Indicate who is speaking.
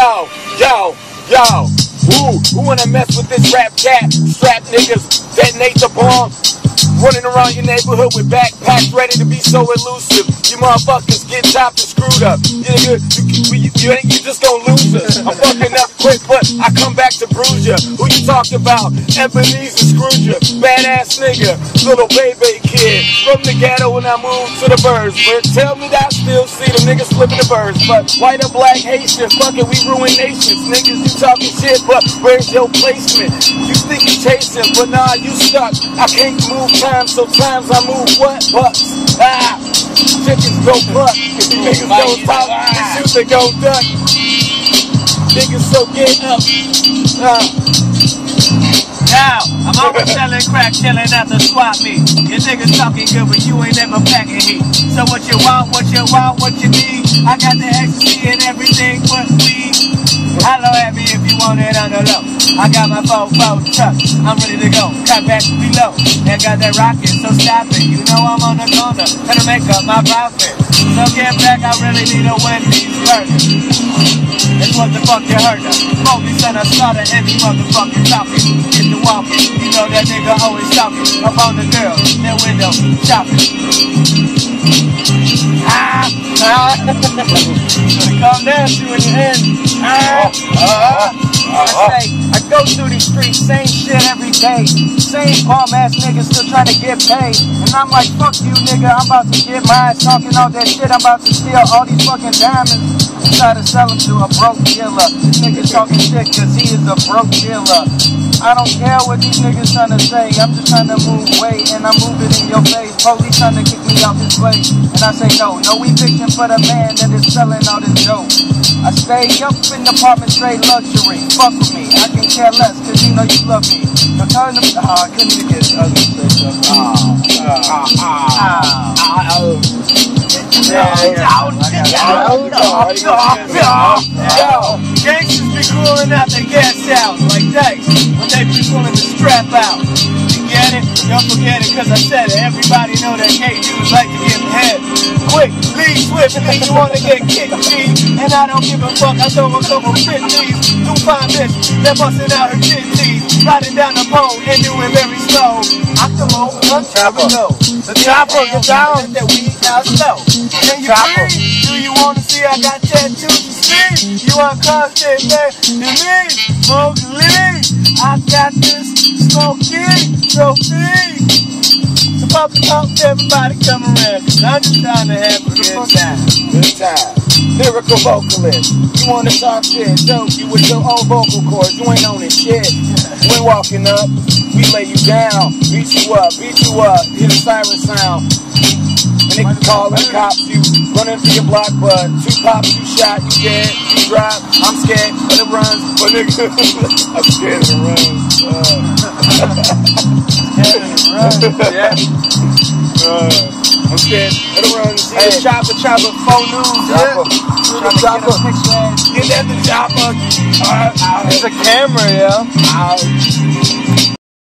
Speaker 1: Yo, yo, yo. Ooh, who wanna mess with this rap cat? Strap niggas, detonate the bomb. Running around your neighborhood with backpacks ready to be so elusive. You motherfuckers get chopped and screwed up. You, you, you, you, ain't, you just gonna lose us. I'm fucking up quick, but I come back to bruise ya. Who you talking about? Ebenezer Scrooge Badass nigga, little baby kid. From the ghetto when I moved to the birds. But tell me that niggas flipping the birds. But white or black Haitian, fuck it, we ruin nations. Niggas, you talking shit, but where's your placement? You think you chasing, but nah, you stuck. I can't move time, so times I move what? Bucks. Ah, chickens go buck. Niggas go top, shoot they go duck. Niggas so get up. Ah.
Speaker 2: Now, I'm always selling crack, chilling at the swap meet. Your niggas talking good, but you ain't never packing heat. So what you want, what you want, what you need? I got the ecstasy and everything but weed. Hello at me if you want it on the low. I got my phone, phone truck. I'm ready to go. Cut back below. And got that rocket, so stop it. You know I'm on the corner, gonna make up my profit. So get back, I really need a Wendy's burger. It's what the fuck you heard of. Focus on a slaughter any motherfucking talking. Get the walking. You know that nigga always talking. Up on the girl, that window, shopping. Ah, ah. Calm down, see when you end. Ah, ah. ah. I say, I go through these streets, same shit every day. Same bomb ass niggas still trying to get paid. And I'm like, fuck you nigga, I'm about to get mine. Talking all that shit, I'm about to steal all these fucking diamonds. Try to sell them to a broke dealer. This nigga talking shit cause he is a broke dealer. I don't care what these niggas trying to say. I'm just trying to move weight and I'm moving in your face. Police trying to kick me out this place. And I say no, no we eviction for the man that is selling all this dope. I stay up in the apartment straight luxury. Fuck with me, I can care less cause you know you love me. So turn them, oh, I couldn't get I was gonna say something. Ah, ah, ah, ah, oh. Yo, gangsters be cooling out their gas out like dice when they be pulling the strap out. You get it? Don't forget it, cause I said it. Everybody know that gay dudes like to get head. Quick, leave swift, and then you wanna get kicked, G. And I don't give a fuck, I throw a couple fifties. Two fine bitch that busting out her titties. Riding down the pole and doing very slow. I come over, the chopper, no. The chopper, get down. That we slow. Can you? Do you wanna see I got tattoos to see? You oh, want constant, man? To me, smoke lean. I got this smoking trophy. So pop the pump, everybody come around. Cause I'm just trying to have a good time.
Speaker 1: Good time. Lyrical vocalist. You wanna talk shit, dope you with your own vocal cords. You ain't on it shit. When walking up, we lay you down, beat you up, beat you up, hear the siren sound. And they can call the cops, you running for your block, but two cops, you shot, you dead, you drive. I'm scared of the runs, but nigga, I'm scared of the runs. Uh,
Speaker 2: Yeah.
Speaker 1: uh, I'm scared of the runs. See
Speaker 2: Hey.
Speaker 1: chopper, chopper, phone news,
Speaker 2: Chopper.
Speaker 1: yeah. Chopper, Get that the chopper. Uh,
Speaker 2: It's a camera, yo.
Speaker 1: uh,